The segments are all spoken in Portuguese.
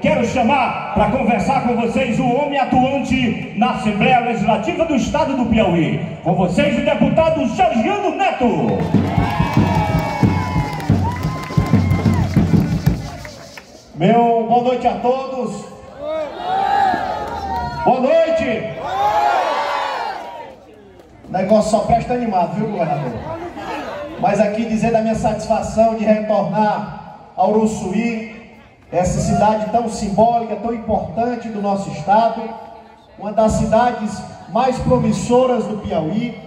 Quero chamar para conversar com vocês o homem atuante na Assembleia Legislativa do Estado do Piauí. Com vocês, o deputado Jorgiano Neto. Meu boa noite a todos. Boa noite. O negócio só presta animado, viu, governador? Mas aqui dizer da minha satisfação de retornar ao Uruçuí, essa cidade tão simbólica, tão importante do nosso estado, uma das cidades mais promissoras do Piauí.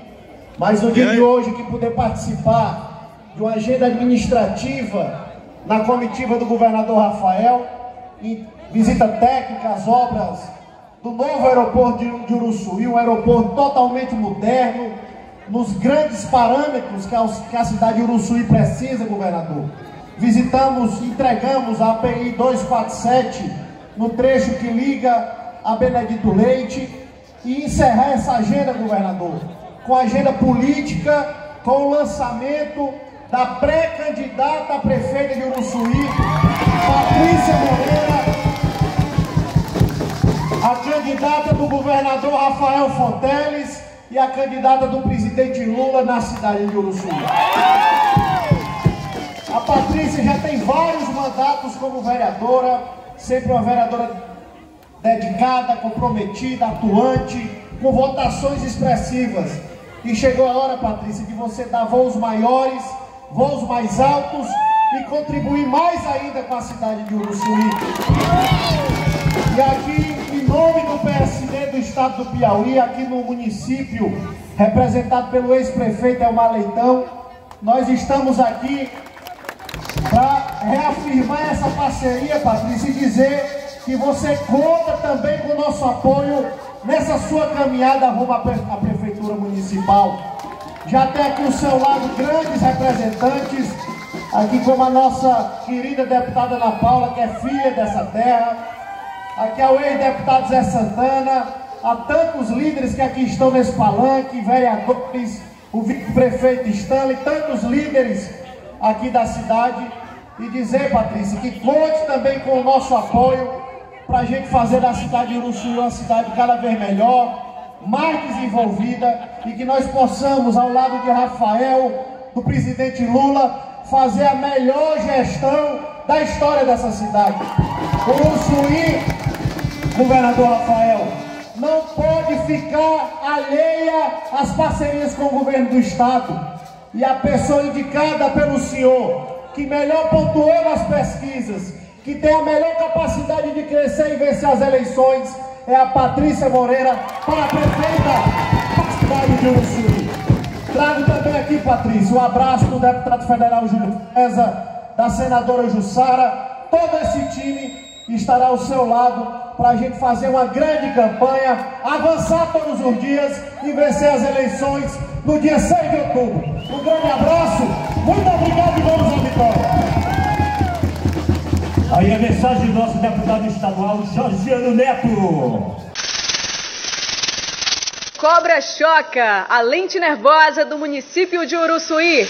Mas no dia de hoje que poder participar de uma agenda administrativa na comitiva do governador Rafael, em visita técnica às obras do novo aeroporto de Uruçuí, um aeroporto totalmente moderno, nos grandes parâmetros que a, cidade de Uruçuí precisa, governador. Visitamos, entregamos a API 247 no trecho que liga a Benedito Leite e encerrar essa agenda, governador, com a agenda política, com o lançamento da pré-candidata a prefeita de Uruçuí, Patrícia Moreira, a candidata do governador Rafael Fonteles e a candidata do presidente Lula na cidade de Uruçuí. A Patrícia já tem vários mandatos como vereadora, sempre uma vereadora dedicada, comprometida, atuante, com votações expressivas. E chegou a hora, Patrícia, de você dar voos maiores voos mais altos e contribuir mais ainda com a cidade de Uruçuí. E aqui, em nome do PSD do estado do Piauí, aqui no município, representado pelo ex-prefeito Elmar Leitão, nós estamos aqui reafirmar essa parceria, Patrícia, e dizer que você conta também com o nosso apoio nessa sua caminhada rumo à prefeitura municipal. Já tem aqui o seu lado grandes representantes, aqui como a nossa querida deputada Ana Paula, que é filha dessa terra, aqui é o ex-deputado Zé Santana, há tantos líderes que aqui estão nesse palanque, vereadores, o vice-prefeito Stanley, tantos líderes aqui da cidade, e dizer, Patrícia, que conte também com o nosso apoio para a gente fazer da cidade de Uruçu uma cidade cada vez melhor, mais desenvolvida e que nós possamos, ao lado de Rafael, do presidente Lula, fazer a melhor gestão da história dessa cidade. Construir, governador Rafael, não pode ficar alheia às parcerias com o governo do Estado. E a pessoa indicada pelo senhor, que melhor pontuou nas pesquisas, que tem a melhor capacidade de crescer e vencer as eleições, é a Patrícia Moreira para a prefeita da cidade de Uruçuí. Trago também aqui, Patrícia, um abraço do deputado federal Júlio César, da senadora Jussara, todo esse time estará ao seu lado para a gente fazer uma grande campanha, avançar todos os dias e vencer as eleições no dia 6 de outubro. Um grande abraço, muito obrigado e vamos. Aí a mensagem do nosso deputado estadual, Jorgiano Neto. Cobra choca, a lente nervosa do município de Uruçuí.